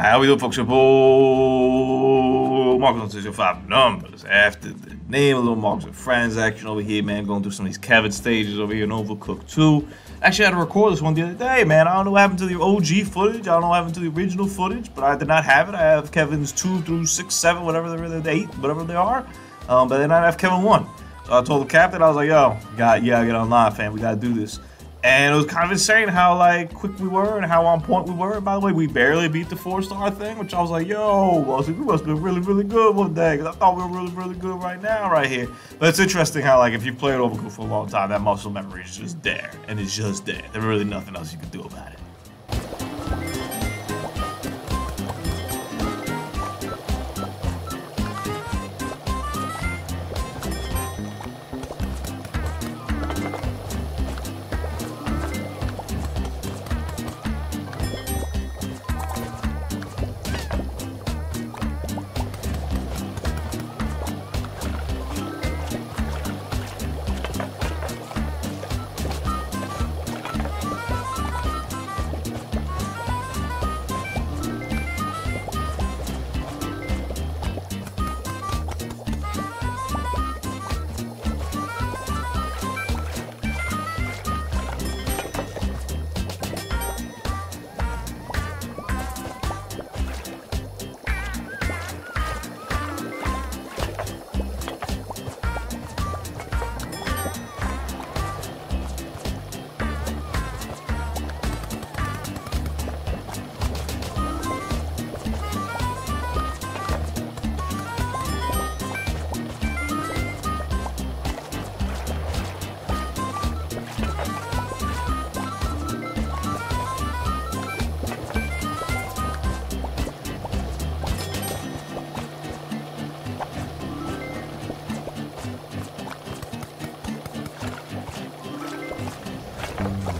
How we doing, folks? Oh, Marcos on your five numbers after the name, a little and Friends action over here, man. Going through some of these Kevin stages over here in Overcooked 2. Actually, I had to record this one the other day, man. I don't know what happened to the OG footage. I don't know what happened to the original footage, but I did not have it. I have Kevin's 2 through 6, 7, whatever they're, 8, whatever they are. Um, but then I have Kevin 1. So I told the captain, I was like, yo, got, yeah, I get online, fam. We got to do this. And it was kind of insane how like quick we were and how on point we were. By the way, we barely beat the four star thing, which I was like, yo, was we must be really, really good one day. Because I thought we were really, really good right now, right here. But it's interesting how like if you played Overcooked for a long time, that muscle memory is just there. And it's just there. There's really nothing else you can do about it. Mm-hmm.